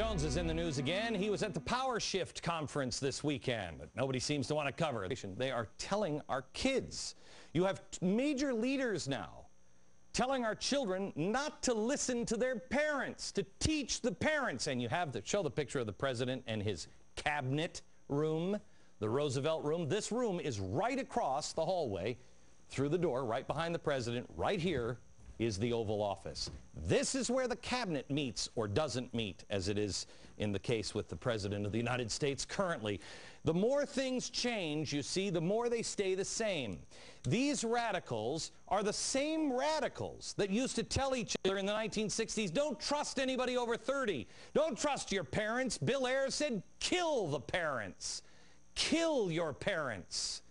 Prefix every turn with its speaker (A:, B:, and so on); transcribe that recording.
A: Jones is in the news again. He was at the Power Shift conference this weekend, but nobody seems to want to cover it. They are telling our kids. You have major leaders now telling our children not to listen to their parents, to teach the parents. And you have the, show the picture of the president and his cabinet room, the Roosevelt room. This room is right across the hallway through the door, right behind the president, right here is the Oval Office. This is where the cabinet meets or doesn't meet, as it is in the case with the President of the United States currently. The more things change, you see, the more they stay the same. These radicals are the same radicals that used to tell each other in the 1960s, don't trust anybody over 30. Don't trust your parents. Bill Ayers said, kill the parents. Kill your parents.